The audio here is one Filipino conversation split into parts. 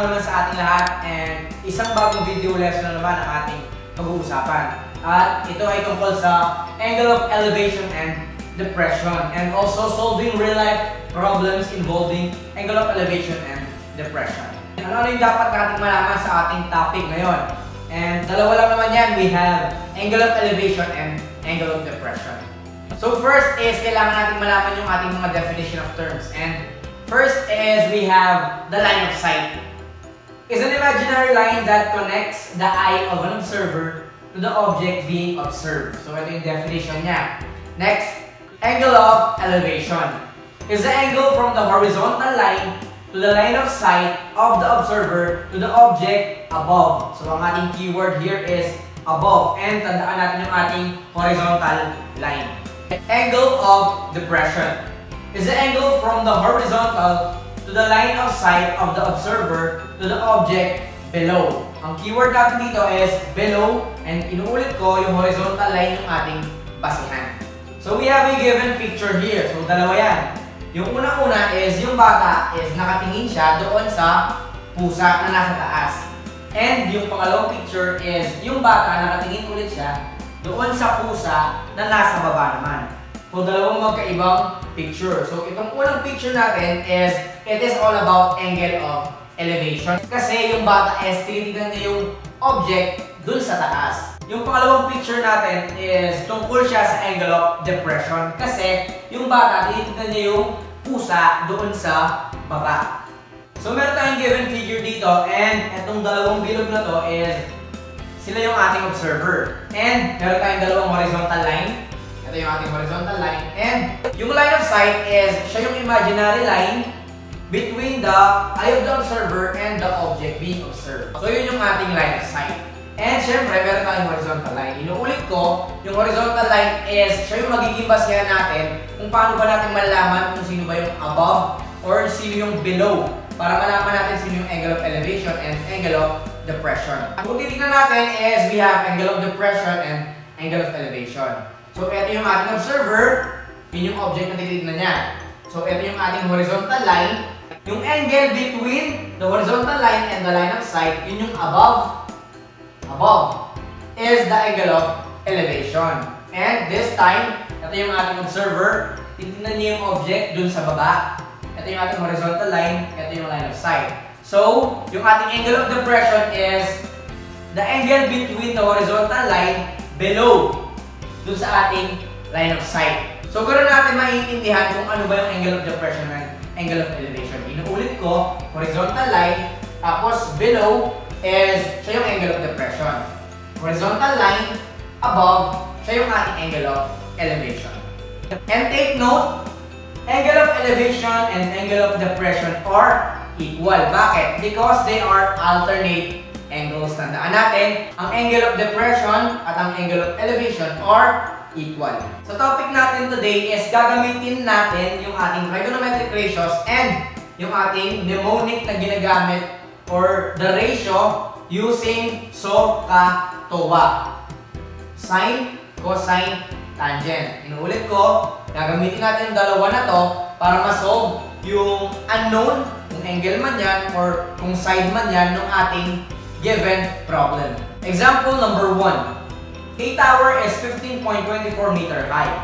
araw na naman sa ating lahat and isang bagong video lesson na naman ang ating pag-uusapan. At ito ay tungkol sa angle of elevation and depression and also solving real-life problems involving angle of elevation and depression. Ano ano yung dapat nating malaman sa ating topic ngayon? And dalawa lang naman yan, we have angle of elevation and angle of depression. So first is, kailangan natin malaman yung ating mga definition of terms. And First is we have the line of sight. It's an imaginary line that connects the eye of an observer to the object being observed. So ito yung definition niya. Next, angle of elevation is the angle from the horizontal line to the line of sight of the observer to the object above. So ang ating keyword here is above. And tandaan natin yung ating horizontal line. Angle of depression is the angle from the horizontal to the line of sight of the observer to the object below. Ang keyword natin dito is below and inuulit ko yung horizontal line yung ating basihan. So we have a given picture here. So dalawa yan. Yung unang-una is yung bata is nakatingin siya doon sa pusa na nasa taas. And yung pangalawang picture is yung bata nakatingin ulit siya doon sa pusa na nasa baba naman. So, dalawang magkaibang picture. So, itong unang picture natin is, it is all about angle of elevation. Kasi yung bata is tinitignan niya yung object dun sa taas. Yung pangalawang picture natin is tungkol siya sa angle of depression. Kasi yung bata, tinitignan niya yung pusa doon sa baba. So, meron tayong given figure dito and itong dalawang bilog na to is sila yung ating observer. And meron tayong dalawang horizontal line ito yung ating horizontal line. And yung line of sight is, siya yung imaginary line between the eye of the observer and the object being observed. So yun yung ating line of sight. And syempre, meron tayong horizontal line. Inuulit ko, yung horizontal line is, siya yung magiging basihan natin kung paano ba natin malalaman kung sino ba yung above or sino yung below para malaman natin sino yung angle of elevation and angle of depression. Kung titignan natin is we have angle of depression and angle of elevation. So, ito yung ating observer, yun yung object na tinitignan niya. So, ito yung ating horizontal line. Yung angle between the horizontal line and the line of sight, yun yung above, above, is the angle of elevation. And this time, ito yung ating observer, titignan niya yung object dun sa baba. Ito yung ating horizontal line, ito yung line of sight. So, yung ating angle of depression is the angle between the horizontal line below dun sa ating line of sight. So, ganoon natin maiintindihan kung ano ba yung angle of depression and angle of elevation. Inuulit ko, horizontal line, tapos below is siya yung angle of depression. Horizontal line, above, siya yung ating angle of elevation. And take note, angle of elevation and angle of depression are equal. Bakit? Because they are alternate angles. Tandaan natin, ang angle of depression at ang angle of elevation are equal. So topic natin today is gagamitin natin yung ating trigonometric ratios and yung ating mnemonic na ginagamit or the ratio using SOHCAHTOA. Sine, cosine, tangent. Inuulit ko, gagamitin natin yung dalawa na to para ma-solve yung unknown, kung angle man yan or kung side man yan ng ating given problem. Example number 1. A tower is 15.24 meter high.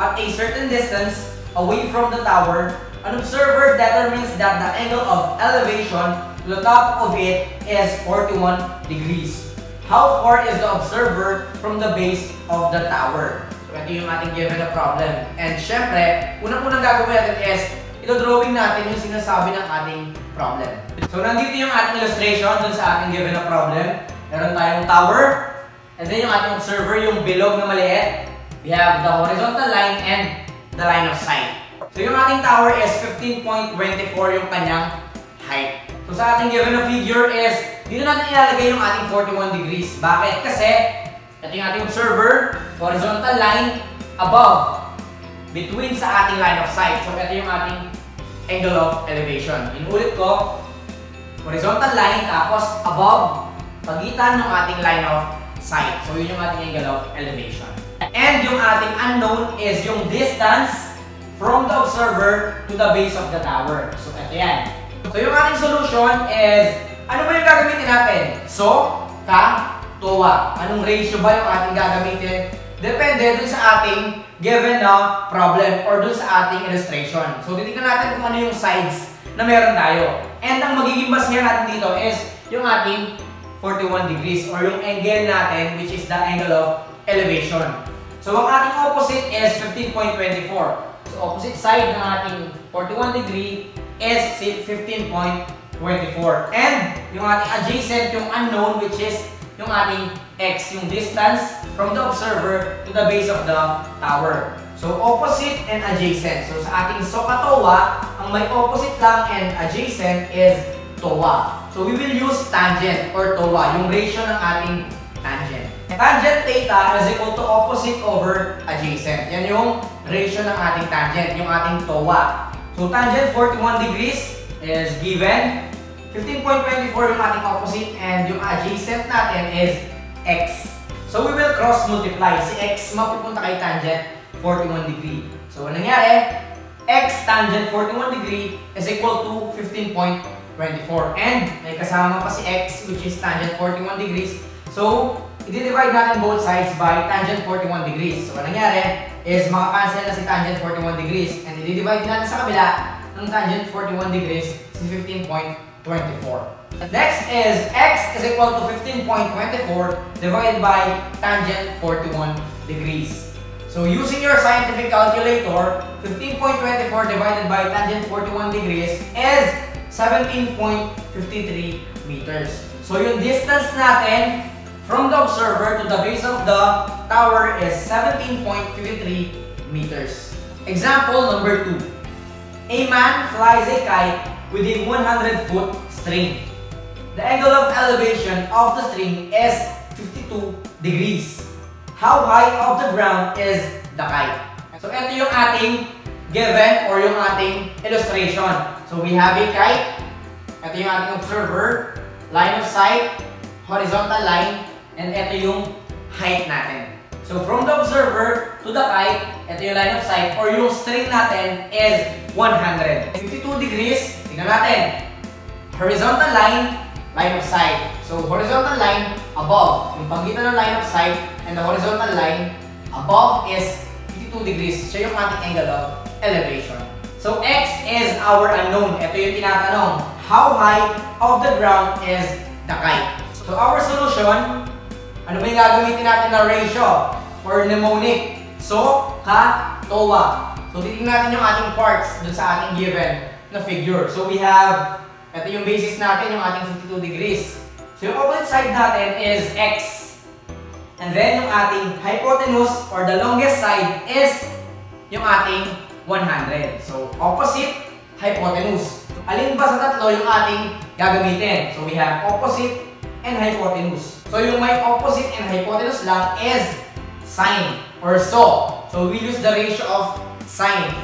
At a certain distance away from the tower, an observer determines that the angle of elevation to the top of it is 41 degrees. How far is the observer from the base of the tower? So, ito yung ating given na problem. And syempre, unang-unang gagawin natin is, ito drawing natin yung sinasabi ng ating problem. So, nandito yung ating illustration dun sa ating given na problem. Meron tayong tower, and then yung ating observer, yung bilog na maliit. We have the horizontal line and the line of sight. So, yung ating tower is 15.24 yung kanyang height. So, sa ating given na figure is, dito natin ilalagay yung ating 41 degrees. Bakit? Kasi, ito yung ating observer, horizontal line, above, between sa ating line of sight. So, ito yung ating angle of elevation. Inulit ko, horizontal line, tapos above, pagitan ng ating line of sight. So, yun yung ating angle of elevation. And yung ating unknown is yung distance from the observer to the base of the tower. So, ito yan. So yung ating solution is, ano ba yung gagamitin natin? So, ka, towa. Anong ratio ba yung ating gagamitin? Depende dun sa ating given na problem or dun sa ating illustration. So, titignan natin kung ano yung sides na meron tayo. And ang magiging basehan natin dito is yung ating 41 degrees or yung angle natin which is the angle of elevation. So, ang ating opposite is 15.24. Opposite side ng ating 41 degree is 15.24. And yung ating adjacent, yung unknown which is yung ating x, yung distance from the observer to the base of the tower. So, opposite and adjacent. So, sa ating SOHCAHTOA, ang may opposite lang and adjacent is TOA. So, we will use tangent or TOA, yung ratio ng ating tangent. Tangent theta is equal to opposite over adjacent. Yan yung ratio ng ating tangent, yung ating TOA. So, tangent 41 degrees is given 15.24 yung ating opposite and yung adjacent natin is x. So we will cross multiply. Si x mapupunta kay tangent 41 degree. So anong nangyari? x tangent 41 degree is equal to 15.24. And may kasama pa si x which is tangent 41 degrees. So i-divide natin both sides by tangent 41 degrees. So anong nangyari is makakancel na si tangent 41 degrees. And i-divide natin sa kabila ng tangent 41 degrees si 15.24. 24. Next is x is equal to 15.24 divided by tangent 41 degrees. So using your scientific calculator, 15.24 divided by tangent 41 degrees is 17.53 meters. So yung distance natin from the observer to the base of the tower is 17.53 meters. Example number 2. A man flies a kite within 100 foot string. The angle of elevation of the string is 52 degrees. How high of the ground is the kite? So ito yung ating given or yung ating illustration. So we have a kite. Ito yung ating observer, line of sight, horizontal line, and ito yung height natin. So from the observer to the kite, ito yung line of sight or yung string natin is 100. 52 degrees, tingnan natin. Horizontal line, line of sight. So horizontal line, above. Yung pagitan ng line of sight and the horizontal line, above is 52 degrees. Siya yung ating angle of elevation. So x is our unknown. Ito yung tinatanong. How high of the ground is the kite? So our solution, ano ba yung gagamitin natin na ratio or mnemonic? So, ka, towa. So titingnan natin yung ating parts dun sa ating given na figure. So we have, ito yung basis natin, yung ating 52 degrees. So yung opposite side natin is x. And then yung ating hypotenuse or the longest side is yung ating 100. So opposite, hypotenuse. Alin ba sa tatlo yung ating gagamitin? So we have opposite and hypotenuse. So yung may opposite and hypotenuse lang is sine or so. So we use the ratio of sine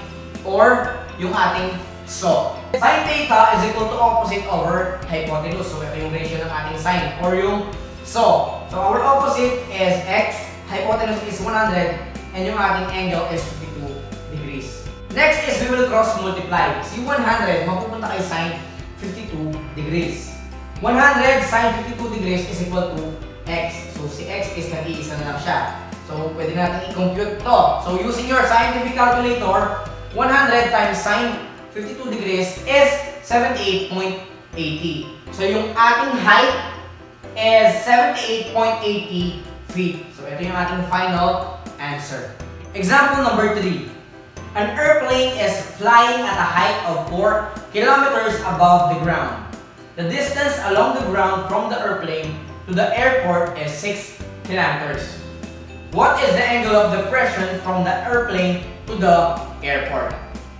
or yung ating so. Sine theta is equal to opposite over hypotenuse. So ito yung ratio ng ating sine or yung so. So our opposite is x, hypotenuse is 100, and yung ating angle is 52 degrees. Next is we will cross multiply. Si 100 mapupunta kay sine 52 degrees. 100 sine 52 degrees is equal to x. So si x is nag-iisa na lang siya. So pwede natin i-compute to. So using your scientific calculator, 100 times sine 52 degrees is 78.80. So yung ating height is 78.80 feet. So ito yung ating final answer. Example number 3. An airplane is flying at a height of 4 kilometers above the ground. The distance along the ground from the airplane to the airport is 6 kilometers. What is the angle of depression from the airplane to the airport?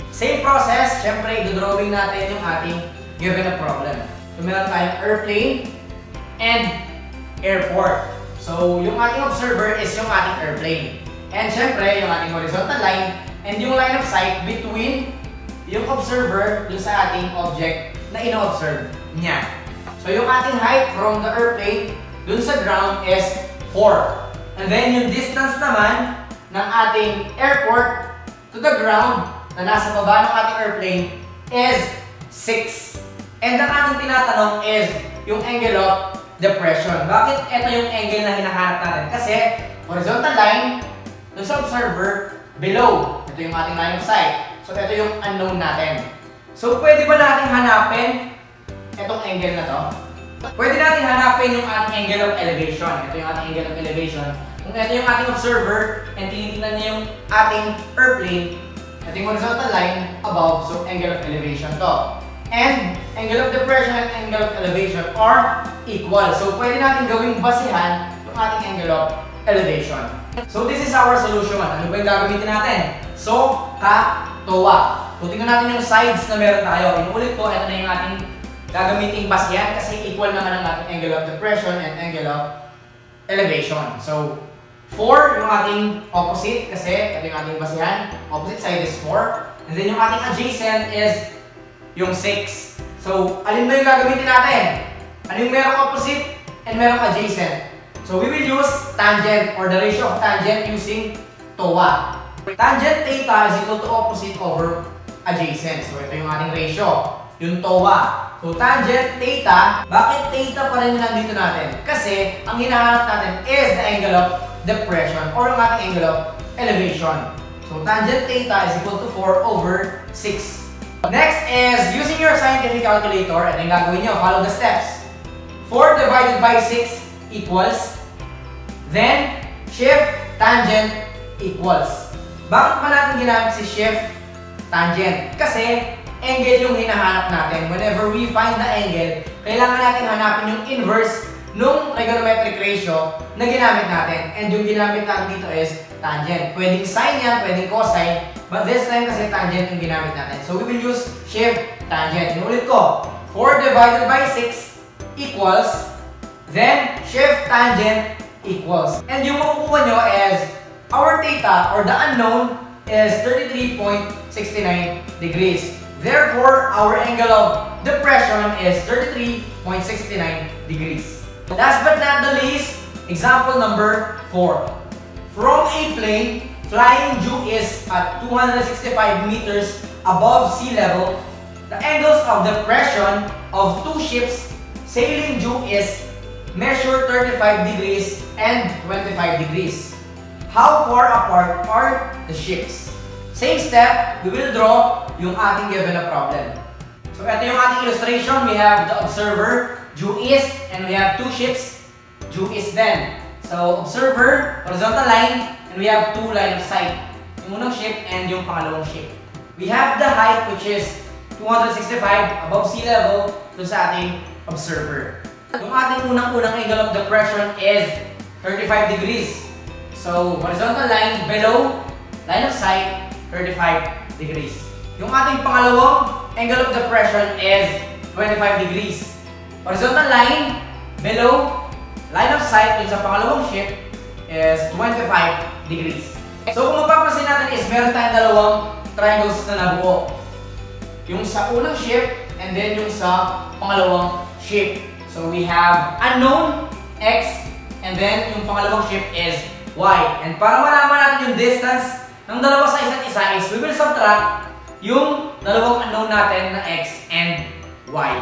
Same process, syempre, i-drawing natin yung ating given a problem. So, meron tayong airplane and airport. So, yung ating observer is yung ating airplane. And syempre, yung ating horizontal line and yung line of sight between yung observer dun sa ating object na ino-observe niya. So, yung ating height from the airplane dun sa ground is 4. And then, yung distance naman ng ating airport to the ground na nasa baba ng ating airplane is 6 And ang ating tinatanong is yung angle of depression. Bakit ito yung angle na hinahanap natin? Kasi horizontal line dun sa observer below. Ito yung ating line of sight. So ito yung unknown natin. So pwede ba natin hanapin itong angle na to? Pwede natin hanapin yung ating angle of elevation. Ito yung ating angle of elevation. Kung ito yung ating observer and tinitingnan niya yung ating airplane, yung horizontal line above, so angle of elevation to. And angle of depression and angle of elevation are equal. So pwede natin gawing basihan yung ating angle of elevation. So this is our solution. Ano ba yung gagamitin natin? So, ka, towa. So tingnan natin yung sides na meron tayo. Inulit ko, ito na yung ating gagamiting basihan kasi equal naman ang ating angle of depression and angle of elevation. So, 4 yung ating opposite kasi ito yung ating basihan. Opposite side is 4. And then yung ating adjacent is yung 6. So, alin ba yung gagamitin natin? Ano yung merong opposite and merong adjacent? So, we will use tangent or the ratio of tangent using TOA. Tangent theta is equal to opposite over adjacent. So, ito yung ating ratio. Yung TOA. So, tangent theta, bakit theta pa rin yung nandito natin? Kasi, ang hinahanap natin is the angle of depression or ang ating angle of elevation. So, tangent theta is equal to 4 over 6. Next is using your scientific calculator and ang gagawin nyo, follow the steps. 4 divided by 6 equals, then shift tangent equals. Bakit pa natin ginamit si shift tangent? Kasi angle yung hinahanap natin. Whenever we find the angle, kailangan natin hanapin yung inverse nung trigonometric ratio na ginamit natin. And yung ginamit natin dito is tangent. Pwedeng sine yan, pwedeng cosine, but this time kasi tangent yung ginamit natin. So we will use shift tangent. Inulit ko, 4 divided by 6 equals, then shift tangent equals. And yung makukuha nyo is, our theta or the unknown is 33.69 degrees. Therefore, our angle of depression is 33.69 degrees. Last but not the least, example number 4. From a plane, flying due is at 265 meters above sea level. The angles of depression of two ships sailing due is measure 35 degrees and 25 degrees. How far apart are the ships? Same step, we will draw yung ating given na problem. So ito yung ating illustration. We have the observer due east and we have two ships due east then. So observer, horizontal line, and we have two line of sight. Yung unang ship and yung pangalawang ship. We have the height which is 265 above sea level dun sa ating observer. Yung ating unang-unang angle of depression is 35 degrees. So horizontal line below line of sight 35 degrees. Yung ating pangalawang angle of depression is 25 degrees. Horizontal line below line of sight dun sa pangalawang ship is 25 degrees. So kung mapapansin natin is meron tayong dalawang triangles na nabuo. Yung sa unang ship and then yung sa pangalawang ship. So we have unknown x and then yung pangalawang ship is y. And para malaman natin yung distance ng dalawa sa isa't isa is we will subtract yung dalawang unknown natin na x and y.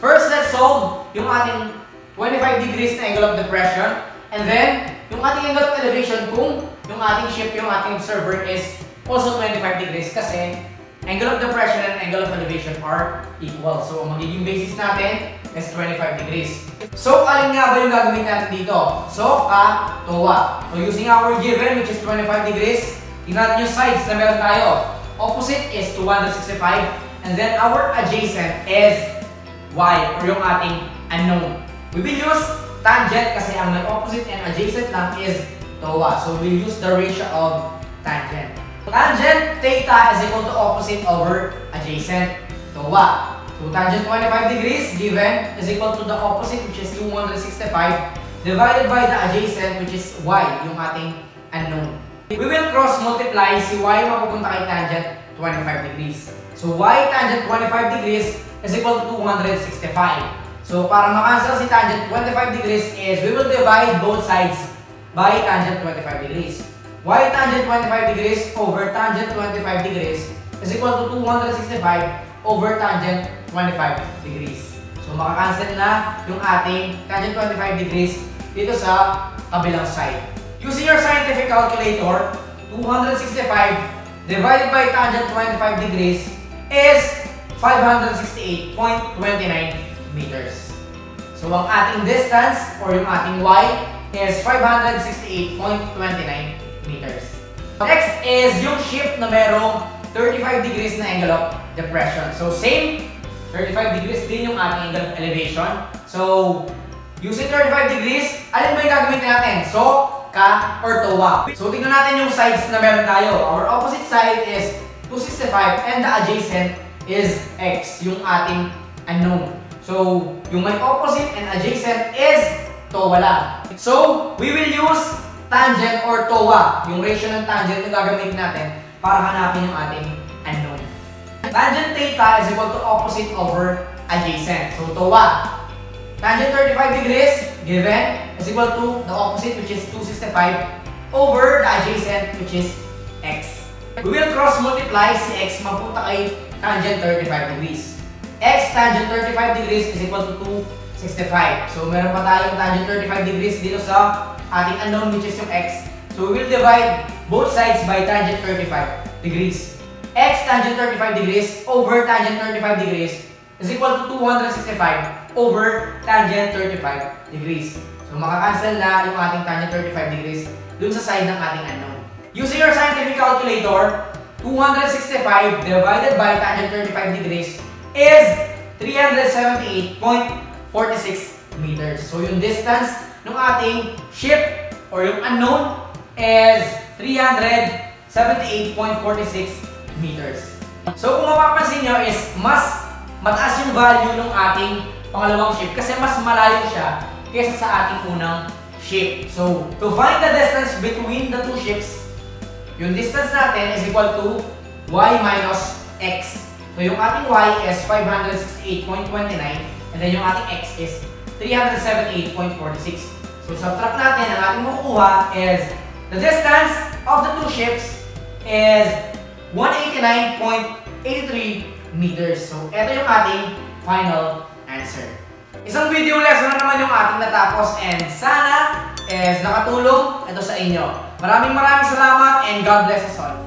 First, let's solve yung ating 25 degrees na angle of depression. And then, yung ating angle of elevation kung yung ating ship, yung ating observer is also 25 degrees kasi angle of depression and angle of elevation are equal. So, ang magiging basis natin is 25 degrees. So, alin nga ba yung gagawin natin dito? So, ka, towa. So, using our given which is 25 degrees, Tingnan yung sides na meron tayo. Opposite is 265 and then our adjacent is y or yung ating unknown. We will use tangent kasi ang may opposite and adjacent lang is TOA. So we'll use the ratio of tangent. Tangent theta is equal to opposite over adjacent TOA. So tangent 25 degrees given is equal to the opposite which is 265 divided by the adjacent which is y, yung ating unknown. We will cross multiply si y mapupunta kay tangent 25 degrees. So y tangent 25 degrees is equal to 265. So para makancel si tangent 25 degrees is we will divide both sides by tangent 25 degrees. y tangent 25 degrees over tangent 25 degrees is equal to 265 over tangent 25 degrees. So makakancel na yung ating tangent 25 degrees dito sa kabilang side. Using your scientific calculator, 265 divided by tangent 25 degrees is 568.29 meters. So ang ating distance or yung ating y is 568.29 meters. Next is yung ship na merong 35 degrees na angle of depression. So same, 35 degrees din yung ating angle of elevation. So using 35 degrees, alin ba yung gagamitin natin? So, ka, or towa. So tingnan natin yung sides na meron tayo. Our opposite side is 265 and the adjacent is x, yung ating unknown. So, yung may opposite and adjacent is towa lang. So, we will use tangent or TOA, yung ratio ng tangent na gagamitin natin para hanapin yung ating unknown. Tangent theta is equal to opposite over adjacent. So, TOA. Tangent 35 degrees given is equal to the opposite which is 265 over the adjacent which is x. We will cross multiply si x mapunta kay tangent 35 degrees. x tangent 35 degrees is equal to 265. So, meron pa tayong tangent 35 degrees dito sa ating unknown which is yung x. So we will divide both sides by tangent 35 degrees. x tangent 35 degrees over tangent 35 degrees is equal to 265 over tangent 35 degrees. So makakancel na yung ating tangent 35 degrees dun sa side ng ating unknown. Using your scientific calculator, 265 divided by tangent 35 degrees is 378.46 meters. So yung distance ng ating ship or yung unknown is 378.46 meters. So kung mapapansin nyo is mas mataas yung value ng ating pangalawang ship kasi mas malayo siya kaysa sa ating unang ship. So to find the distance between the two ships, yung distance natin is equal to y minus x. So yung ating y is 568.29 and then yung ating x is 378.46. So subtract natin, ang ating makukuha is the distance of the two ships is 189.83 meters. So ito yung ating final answer. Isang video lesson na naman yung ating natapos and sana is nakatulong ito sa inyo. Maraming maraming salamat and God bless us all.